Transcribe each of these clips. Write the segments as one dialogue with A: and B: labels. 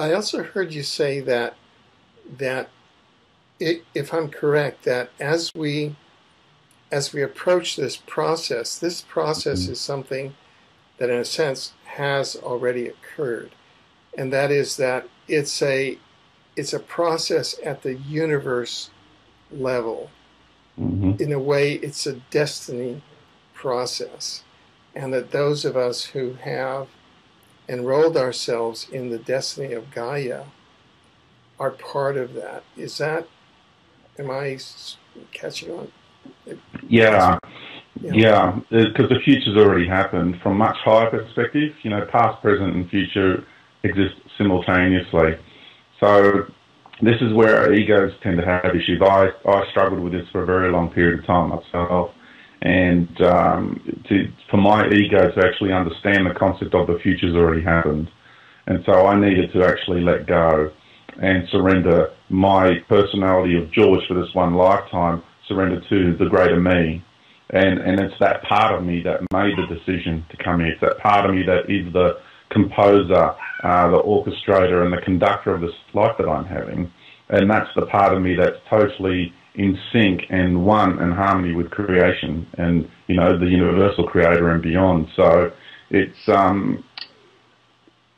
A: I also heard you say that that it, if I'm correct, that as we as we approach this process, this process mm-hmm. is something that, in a sense, has already occurred, and that is that it's a it's a process at the universe level. Mm-hmm. In a way, it's a destiny process, and that those of us who have enrolled ourselves in the destiny of Gaia are part of that. Is that? Am I catching on?
B: Yeah. Yeah, because the future's already happened from much higher perspective. You know, past, present, and future exist simultaneously. So this is where our egos tend to have issues. I, I struggled with this for a very long period of time myself. And um, to, for my ego to actually understand the concept of the future's already happened. And so I needed to actually let go and surrender my personality of George for this one lifetime, surrender to the greater me. And, and it's that part of me that made the decision to come here. It's that part of me that is the composer, uh, the orchestrator, and the conductor of this life that I'm having. And that's the part of me that's totally in sync and one and harmony with creation and you know the universal creator and beyond. So it's um,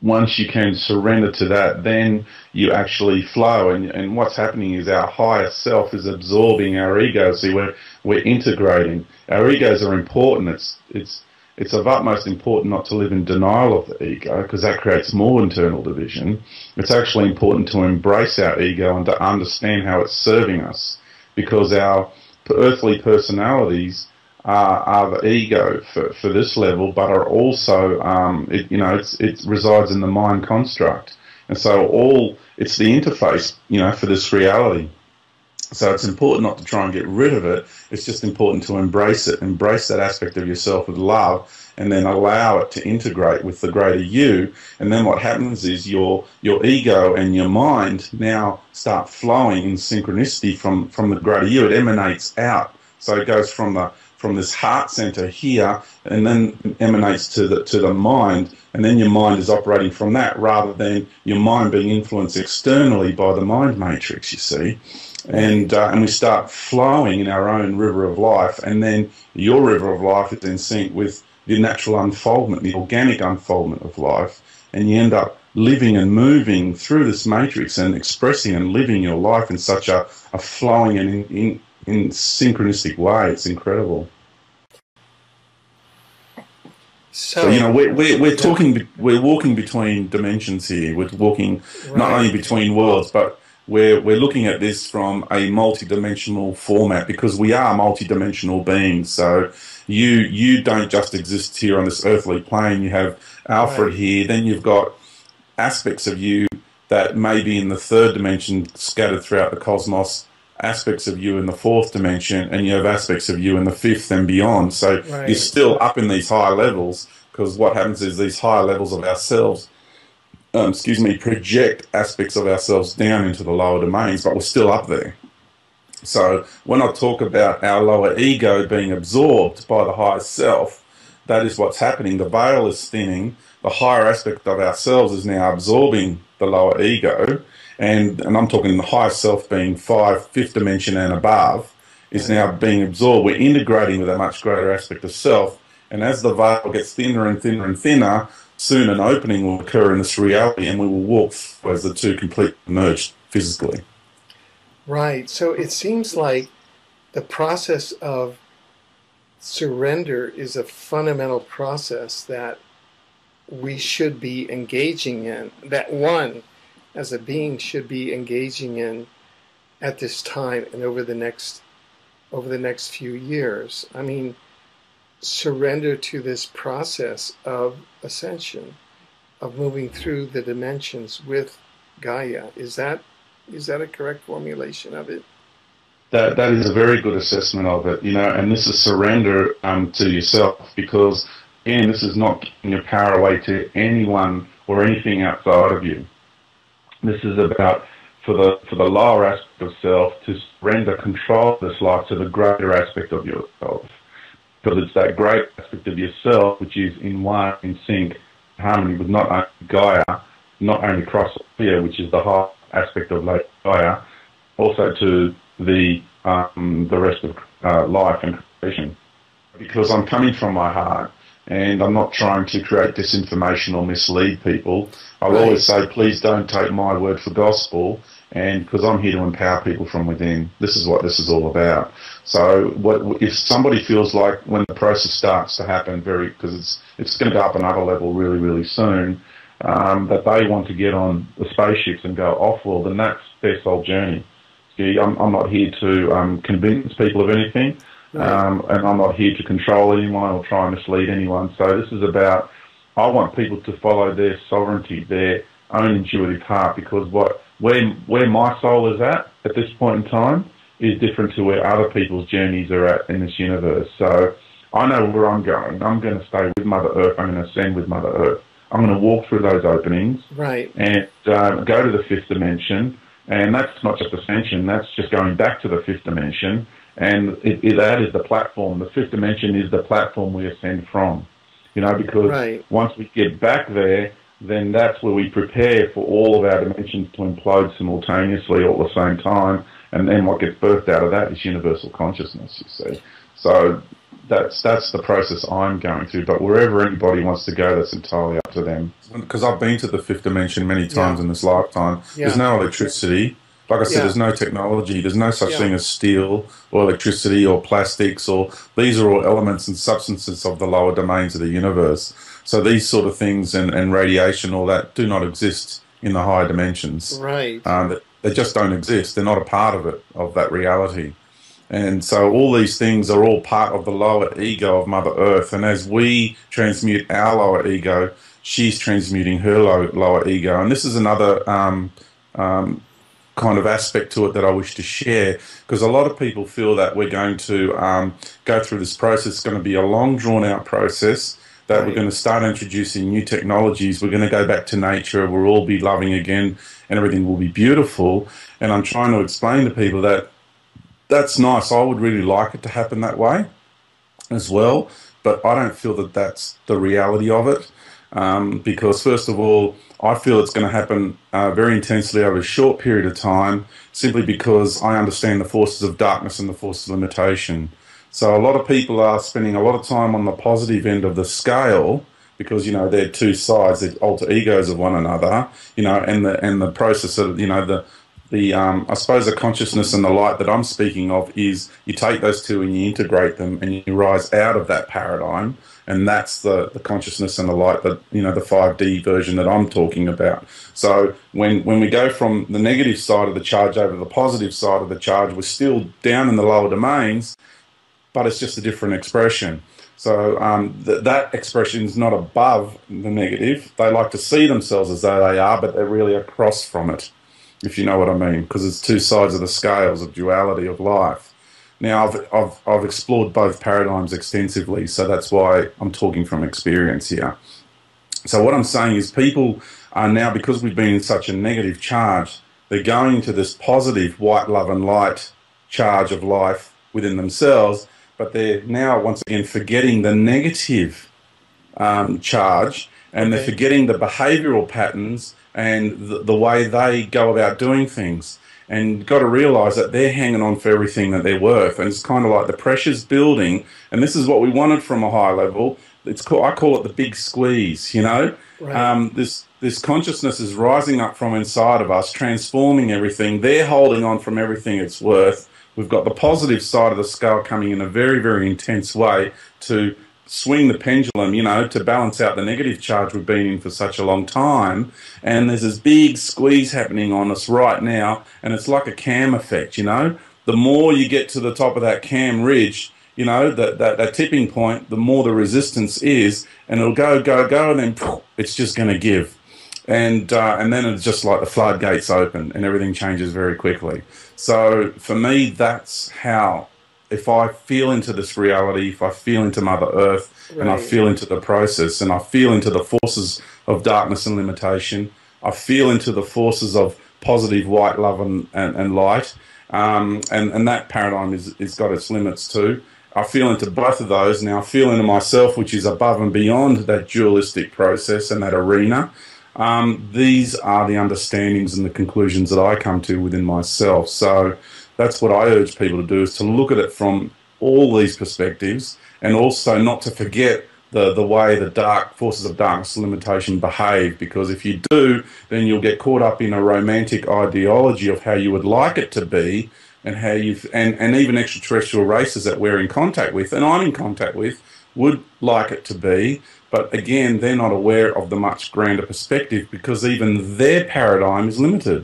B: once you can surrender to that, then you actually flow. And, and what's happening is our higher self is absorbing our ego. See, we're we're integrating. Our egos are important. It's it's it's of utmost importance not to live in denial of the ego because that creates more internal division. It's actually important to embrace our ego and to understand how it's serving us because our earthly personalities are, are the ego for, for this level, but are also, um, it, you know, it resides in the mind construct. And so all, it's the interface, you know, for this reality. So it's important not to try and get rid of it. It's just important to embrace it, embrace that aspect of yourself with love, and then allow it to integrate with the greater you. And then what happens is your your ego and your mind now start flowing in synchronicity from from the greater you. It emanates out. So it goes from the from this heart center here, and then emanates to the to the mind, and then your mind is operating from that rather than your mind being influenced externally by the mind matrix. You see and uh, and we start flowing in our own river of life, and then your river of life is in sync with the natural unfoldment, the organic unfoldment of life, and you end up living and moving through this matrix and expressing and living your life in such a, a flowing and in, in, in synchronistic way. It's incredible. So, so, you know we're, we're, we're talking we're walking between dimensions here we're walking right. not only between worlds but we're, we're looking at this from a multi-dimensional format because we are multi-dimensional beings. So you you don't just exist here on this earthly plane. You have Alfred right. here, then you've got aspects of you that may be in the third dimension scattered throughout the cosmos, aspects of you in the fourth dimension, and you have aspects of you in the fifth and beyond. So right. you're still up in these higher levels because what happens is these higher levels of ourselves um, excuse me, project aspects of ourselves down into the lower domains, but we're still up there. So when I talk about our lower ego being absorbed by the higher self, that is what's happening. The veil is thinning. The higher aspect of ourselves is now absorbing the lower ego. And, and I'm talking the higher self being five, fifth dimension and above, is now being absorbed. We're integrating with a much greater aspect of self. And as the veil gets thinner and thinner and thinner, soon an opening will occur in this reality and we will walk as the two completely merged physically.
A: Right. So it seems like the process of surrender is a fundamental process that we should be engaging in, that one as a being should be engaging in at this time and over the next over the next few years. I mean, surrender to this process of ascension, of moving through the dimensions with Gaia. Is that is that a correct formulation of it?
B: That that is a very good assessment of it. You know, and this is surrender um, to yourself because again, this is not giving your power away to anyone or anything outside of you. This is about for the for the lower aspect of self to surrender control of this life to the greater aspect of yourself because it's that great aspect of yourself which is in one, in sync, harmony with not only Gaia, not only cross here, which is the high aspect of fire, also to the um, the rest of uh, life and creation. Because I'm coming from my heart, and I'm not trying to create disinformation or mislead people. I'll right. always say, please don't take my word for gospel, and because I'm here to empower people from within. This is what this is all about. So, what if somebody feels like when the process starts to happen, very because it's it's going to go up another level really, really soon, um, that they want to get on the spaceships and go off world, then that's their soul journey. See, I'm, I'm not here to um, convince people of anything. Um, and I'm not here to control anyone or try and mislead anyone. So this is about, I want people to follow their sovereignty, their own intuitive heart, because what where where my soul is at at this point in time is different to where other people's journeys are at in this universe. So I know where I'm going. I'm going to stay with Mother Earth. I'm going to ascend with Mother Earth. I'm going to walk through those openings,
A: right,
B: and uh, go to the fifth dimension. And that's not just ascension. That's just going back to the fifth dimension and it, it, that is the platform. The fifth dimension is the platform we ascend from. You know, because right. once we get back there, then that's where we prepare for all of our dimensions to implode simultaneously all at the same time. And then what gets birthed out of that is universal consciousness, you see. So that's that's the process I'm going through. But wherever anybody wants to go, that's entirely up to them. Because I've been to the fifth dimension many times yeah. in this lifetime. Yeah. There's no electricity. Like I said, yeah. there's no technology. There's no such yeah. thing as steel or electricity or plastics or these are all elements and substances of the lower domains of the universe. So these sort of things and, and radiation, all that, do not exist in the higher dimensions.
A: Right.
B: Um, they just don't exist. They're not a part of it, of that reality. And so all these things are all part of the lower ego of Mother Earth. And as we transmute our lower ego, she's transmuting her low, lower ego. And this is another um, um, kind of aspect to it that I wish to share because a lot of people feel that we're going to um, go through this process. It's going to be a long, drawn out process. That right. we're going to start introducing new technologies. We're going to go back to nature. We'll all be loving again, and everything will be beautiful. And I'm trying to explain to people that that's nice. I would really like it to happen that way as well, but I don't feel that that's the reality of it. Um, because first of all, I feel it's going to happen uh, very intensely over a short period of time, simply because I understand the forces of darkness and the forces of limitation. So a lot of people are spending a lot of time on the positive end of the scale because you know they're two sides, they're alter egos of one another. You know, and the and the process of you know the the um, I suppose the consciousness and the light that I'm speaking of is you take those two and you integrate them and you rise out of that paradigm and that's the, the consciousness and the light that you know the 5D version that I'm talking about. So when when we go from the negative side of the charge over the positive side of the charge, we're still down in the lower domains, but it's just a different expression. So um, th- that expression is not above the negative. They like to see themselves as though they are, but they're really across from it, if you know what I mean, because it's two sides of the scales of duality of life. Now, I've, I've, I've explored both paradigms extensively, so that's why I'm talking from experience here. So, what I'm saying is, people are now, because we've been in such a negative charge, they're going into this positive white love and light charge of life within themselves, but they're now, once again, forgetting the negative um, charge and they're forgetting the behavioral patterns and the, the way they go about doing things and got to realize that they're hanging on for everything that they're worth. And it's kind of like the pressure's building. And this is what we wanted from a high level. It's called, I call it the big squeeze, you know? Right. Um, this, this consciousness is rising up from inside of us, transforming everything. They're holding on from everything it's worth. We've got the positive side of the scale coming in a very, very intense way to swing the pendulum, you know, to balance out the negative charge we've been in for such a long time. And there's this big squeeze happening on us right now, and it's like a cam effect, you know. The more you get to the top of that cam ridge, you know, that, that, that tipping point, the more the resistance is, and it'll go, go, go, and then poof, it's just going to give. And, uh, and then it's just like the floodgates open and everything changes very quickly. So for me, that's how if I feel into this reality, if I feel into Mother Earth, right. and I feel into the process, and I feel into the forces of darkness and limitation, I feel into the forces of positive white love and, and, and light, um, and, and that paradigm is, is got its limits too. I feel into both of those. Now I feel into myself, which is above and beyond that dualistic process and that arena. Um, these are the understandings and the conclusions that I come to within myself. So that's what I urge people to do is to look at it from all these perspectives and also not to forget the, the way the dark forces of darkness limitation behave because if you do then you'll get caught up in a romantic ideology of how you would like it to be and how you and, and even extraterrestrial races that we're in contact with and I'm in contact with would like it to be but again they're not aware of the much grander perspective because even their paradigm is limited